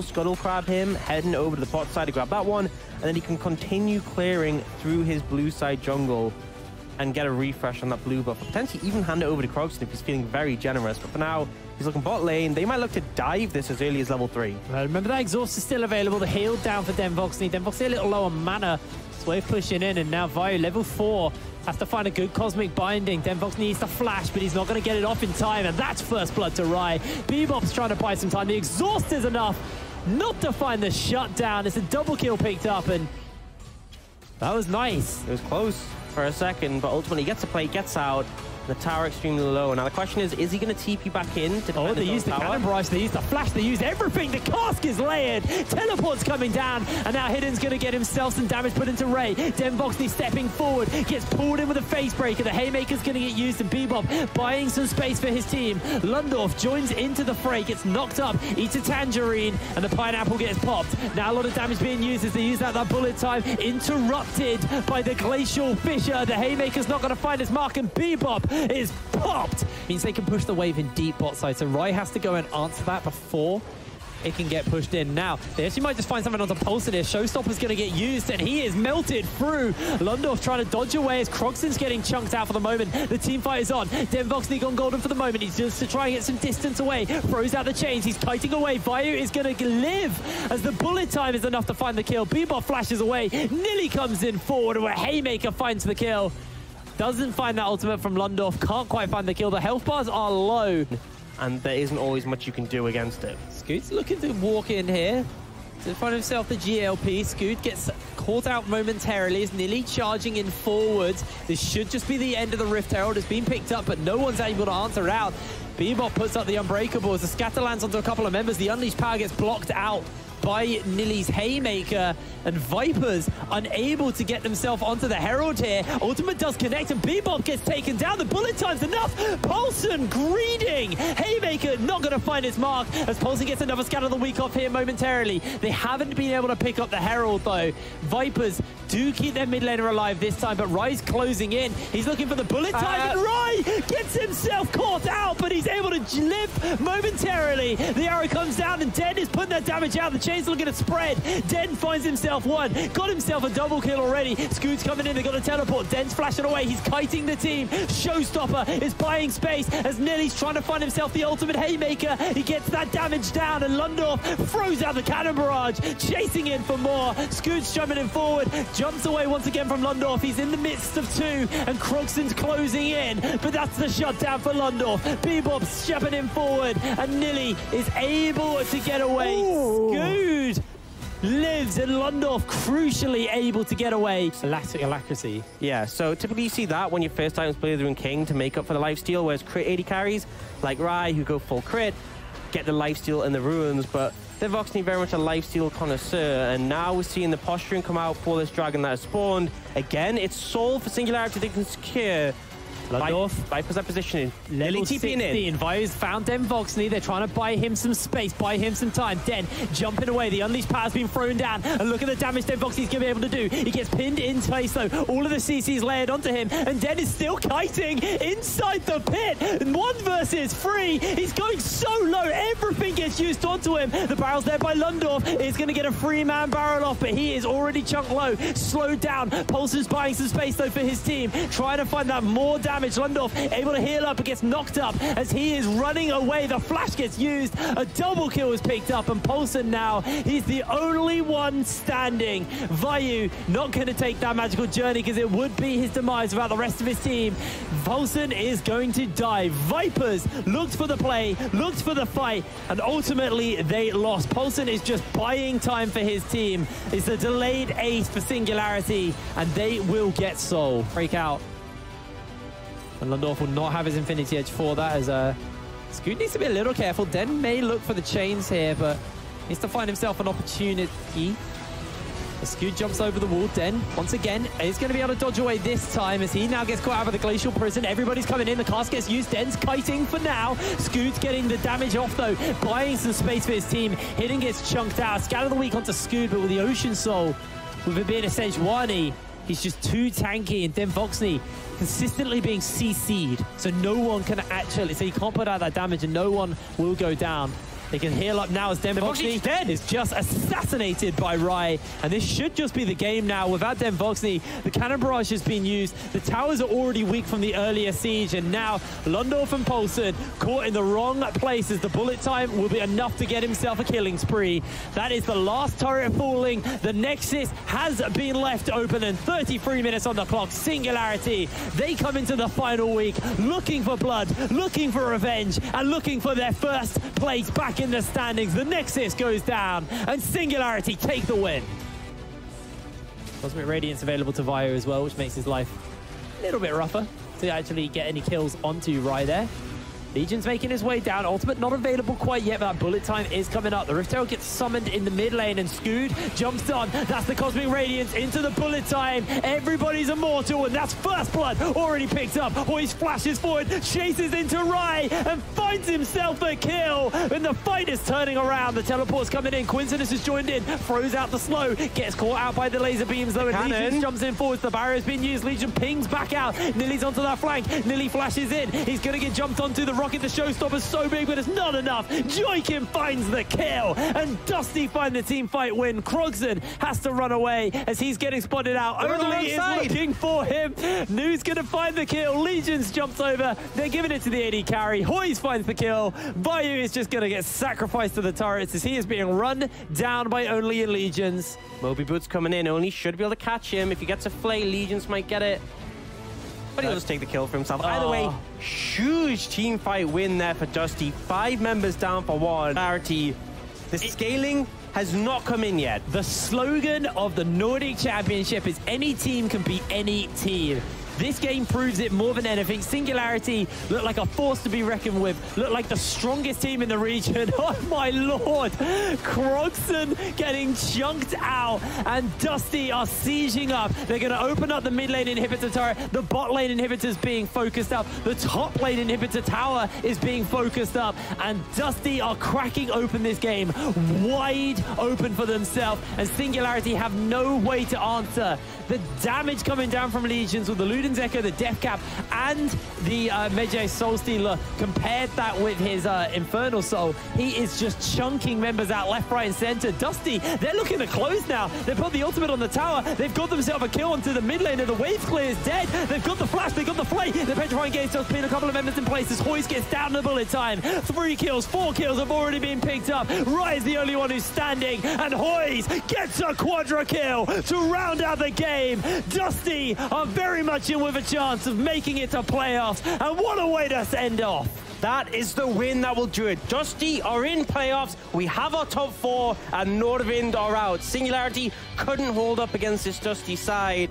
Scuttle Crab him, heading over to the bot side to grab that one, and then he can continue clearing through his blue side jungle and get a refresh on that blue buff. Potentially even hand it over to Krogston if he's feeling very generous. But for now, he's looking bot lane. They might look to dive this as early as level 3. Well, remember that exhaust is still available. The heal down for Denvoxney. Denvoxney a little low on mana. So we're pushing in, and now Vayu, level 4, has to find a good Cosmic Binding. Denvox needs to flash, but he's not going to get it off in time, and that's first blood to Rai. Bebop's trying to buy some time. The exhaust is enough not to find the shutdown. It's a double kill picked up, and that was nice. It was close for a second, but ultimately gets a play, gets out. The tower extremely low. Now the question is, is he going to TP back in to Oh, they used the cannon barrage, they used the flash, they used everything. The cask is layered. Teleport's coming down, and now Hidden's going to get himself some damage put into Rai. Denvoxney stepping forward, gets pulled in with a face breaker. The Haymaker's going to get used, and Bebop buying some space for his team. Lundorf joins into the fray, gets knocked up, eats a tangerine, and the pineapple gets popped. Now a lot of damage being used as they use that, that bullet time, interrupted by the Glacial Fissure. The Haymaker's not going to find his mark, and Bebop is popped. Means they can push the wave in deep bot side. So Rai has to go and answer that before it can get pushed in. Now, they actually might just find something on Pulsar here. Showstopper's going to get used, and he is melted through. Lundorf trying to dodge away as Krogston's getting chunked out for the moment. The team fight is on. Denvoxney gone golden for the moment. He's just to try and get some distance away. Throws out the chains. He's kiting away. Vayu is going to live as the bullet time is enough to find the kill. Bebop flashes away. Nilly comes in forward where Haymaker finds the kill. Doesn't find that ultimate from Lundorf. Can't quite find the kill. The health bars are low. And there isn't always much you can do against it. Scoot's looking to walk in here. To find himself the GLP. Scoot gets caught out momentarily. Is nearly charging in forwards. This should just be the end of the Rift Herald. It's been picked up, but no one's able to answer out. Bebop puts up the Unbreakable as the scatter lands onto a couple of members. The Unleashed power gets blocked out by Nilly's Haymaker, and Vipers unable to get themselves onto the Herald here. Ultimate does connect, and Bebop gets taken down. The bullet time's enough. Paulson greeting. Haymaker not going to find his mark as Paulson gets another scatter of the Weak off here momentarily. They haven't been able to pick up the Herald, though. Vipers do keep their mid laner alive this time, but Rai's closing in. He's looking for the bullet time, uh, and Rai gets himself caught out, but he's able to live momentarily. The arrow comes down, and Den is putting that damage out. The chain's looking to spread. Den finds himself one, got himself a double kill already. Scoot's coming in, they got a teleport. Den's flashing away, he's kiting the team. Showstopper is buying space as Nilly's trying to find himself the ultimate haymaker. He gets that damage down, and Lundorf throws out the cannon barrage, chasing in for more. Scoot's jumping in forward, jumps away once again from Lundorf. He's in the midst of two, and Krogston's closing in, but that's the shutdown for Lundorf. Bebop's jumping in forward, and Nilly is able to get away. Scoot lives and Lundorf crucially able to get away. Elastic alacrity. Yeah, so typically you see that when you first time play the Ruined King to make up for the lifesteal, whereas crit AD carries, like Rai, who go full crit, get the lifesteal and the runes, but Denvoxney very much a lifesteal connoisseur, and now we're seeing the posturing come out for this dragon that has spawned. Again, it's Soul for Singularity they can secure, Lundorf. Vipers are positioning. Level TPing 16. in. Vipers found Den Voxney. They're trying to buy him some space, buy him some time. Den jumping away. The Unleashed power's been thrown down. And look at the damage Den Voxney's going to be able to do. He gets pinned in place, though. All of the CC's layered onto him. And Den is still kiting inside the pit. And one versus three. He's going so low. Everything gets used onto him. The barrel's there by Lundorf. He's going to get a three-man barrel off, but he is already chunked low. Slowed down. Pulsar's buying some space, though, for his team. Trying to find that more damage. Lundorf able to heal up, but gets knocked up as he is running away. The flash gets used. A double kill is picked up, and Paulson now, he's the only one standing. Vayu not going to take that magical journey because it would be his demise without the rest of his team. Paulson is going to die. Vipers looked for the play, looked for the fight, and ultimately they lost. Paulson is just buying time for his team. It's a delayed ace for Singularity, and they will get Soul. Break out. And Lundorf will not have his Infinity Edge for that as uh, Scoot needs to be a little careful. Den may look for the chains here, but needs to find himself an opportunity. As Scoot jumps over the wall, Den, once again, is going to be able to dodge away this time as he now gets caught out of the Glacial Prison. Everybody's coming in. The cast gets used. Den's kiting for now. Scoot's getting the damage off, though, buying some space for his team. Hidden gets chunked out. Scatter the Weak onto Scoot, but with the Ocean Soul, with it being a Sejuani, he's just too tanky. And then Voxney consistently being CC'd, so no one can actually, so he can't put out that damage and no one will go down. They can heal up now as Denvoxney dead. is just assassinated by Rai. And this should just be the game now. Without Denvoxney, the cannon barrage has been used. The towers are already weak from the earlier siege. And now Lundorf and Poulsen caught in the wrong places. The bullet time will be enough to get himself a killing spree. That is the last turret falling. The Nexus has been left open and 33 minutes on the clock. Singularity. They come into the final week looking for blood, looking for revenge, and looking for their first place back in the standings. The Nexus goes down, and Singularity take the win. Cosmic Radiance available to Vio as well, which makes his life a little bit rougher to actually get any kills onto Rai there. Legion's making his way down. Ultimate not available quite yet, but that bullet time is coming up. The Rift Herald gets summoned in the mid lane, and Scoot jumps on. That's the Cosmic Radiance into the bullet time. Everybody's immortal, and that's first blood already picked up. Hoist flashes forward, chases into Rai, and finds himself the kill. And the fight is turning around. The teleport's coming in. Coincidence has joined in, throws out the slow, gets caught out by the laser beams, though, and Cannon. Legion jumps in forwards. The barrier's been used. Legion pings back out. Nilly's onto that flank. Nilly flashes in. He's going to get jumped onto the rocket. The showstopper's so big, but it's not enough. Joikin finds the kill, and Dusty find the team fight win. Krogson has to run away as he's getting spotted out. They're on Only is looking for him. Nu's going to find the kill. Legions jumps over. They're giving it to the AD carry. Hoyes finds the kill. Vayu is just going to get sacrificed to the turrets as he is being run down by only in Legions. Moby Boots coming in. Only should be able to catch him. If he gets a flay, Legions might get it. But he'll just take the kill for himself. Either way, Oh. huge team fight win there for Dusty. Five members down for one. Clarity. The scaling has not come in yet. The slogan of the Nordic Championship is any team can beat any team. This game proves it more than anything. Singularity looked like a force to be reckoned with. looked like the strongest team in the region. Oh my lord! Krogson getting chunked out, and Dusty are sieging up. They're going to open up the mid lane inhibitor turret. The bot lane inhibitor is being focused up. The top lane inhibitor tower is being focused up, and Dusty are cracking open this game wide open for themselves, and Singularity have no way to answer. The damage coming down from Legions with the Echo, the Death Cap, and the uh, Soul Stealer, compared that with his uh, Infernal Soul, he is just chunking members out left, right, and center. Dusty, they're looking to close now. They've put the ultimate on the tower. They've got themselves a kill onto the mid lane, and the Wave Clear is dead. They've got the flash, they've got the flay. The Petrifying Gaze does pin a couple of members in place as Hoist gets down the bullet time. Three kills, four kills have already been picked up. Rai is the only one who's standing, and Hoist gets a quadra kill to round out the game. Dusty are very much with a chance of making it to playoffs, and what a way to end off. That is the win that will do it. Dusty are in playoffs. We have our top four, and Nordvind are out. Singularity couldn't hold up against this Dusty side.